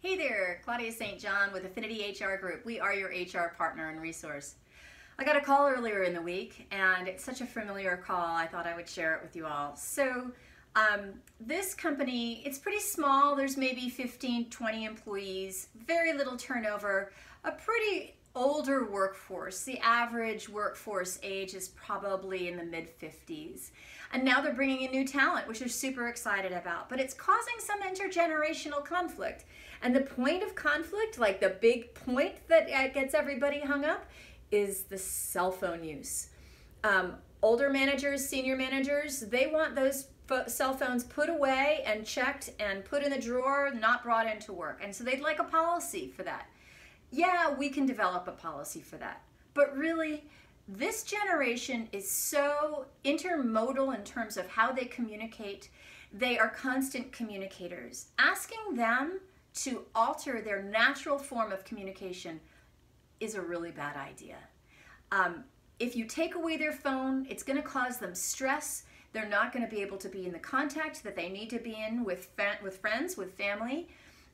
Hey there, Claudia St. John with Affinity HR Group. We are your HR partner and resource. I got a call earlier in the week and it's such a familiar call, I thought I would share it with you all. So um, this company, it's pretty small. There's maybe 15, 20 employees, very little turnover, a pretty older workforce. The average workforce age is probably in the mid 50s. And now they're bringing in new talent, which they're super excited about. But it's causing some intergenerational conflict. And the point of conflict, like the big point that uh, gets everybody hung up, is the cell phone use. Um, older managers, senior managers, they want those cell phones put away and checked and put in the drawer, not brought into work. And so they'd like a policy for that yeah, we can develop a policy for that. But really, this generation is so intermodal in terms of how they communicate. They are constant communicators. Asking them to alter their natural form of communication is a really bad idea. Um, if you take away their phone, it's going to cause them stress. They're not going to be able to be in the contact that they need to be in with, with friends, with family.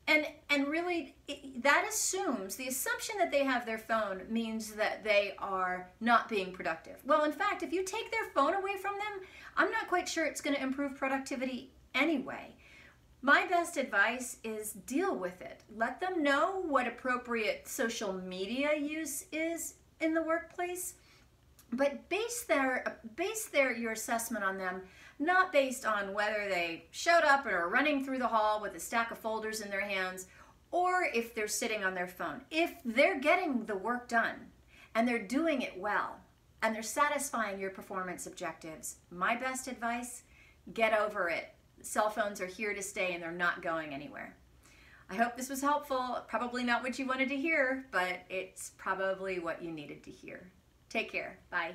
And, and really, that assumes, the assumption that they have their phone means that they are not being productive. Well, in fact, if you take their phone away from them, I'm not quite sure it's going to improve productivity anyway. My best advice is deal with it. Let them know what appropriate social media use is in the workplace, but base their, base their, your assessment on them not based on whether they showed up or are running through the hall with a stack of folders in their hands or if they're sitting on their phone. If they're getting the work done and they're doing it well and they're satisfying your performance objectives, my best advice, get over it. Cell phones are here to stay and they're not going anywhere. I hope this was helpful. Probably not what you wanted to hear, but it's probably what you needed to hear. Take care. Bye.